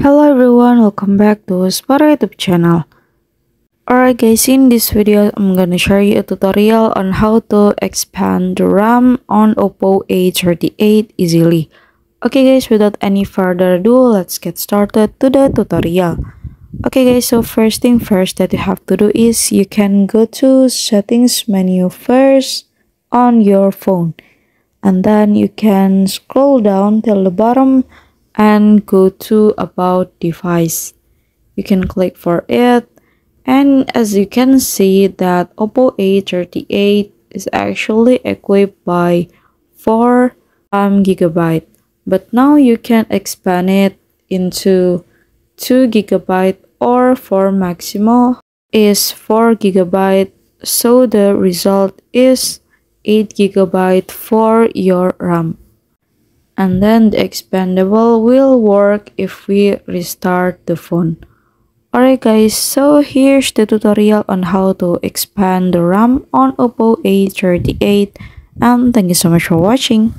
Hello everyone, welcome back to Spotarya YouTube channel. Alright guys, in this video I'm gonna show you a tutorial on how to expand the RAM on Oppo A38 easily. Okay guys, without any further ado, let's get started to the tutorial. Okay guys, so first thing first that you have to do is you can go to settings menu first on your phone and then you can scroll down till the bottom and go to about device you can click for it and as you can see that oppo a38 is actually equipped by 4 um, gigabyte but now you can expand it into 2 gigabyte or for maximal is 4 gigabyte so the result is 8 gigabyte for your RAM. And then the expandable will work if we restart the phone. Alright guys, so here's the tutorial on how to expand the RAM on Oppo A38 and thank you so much for watching.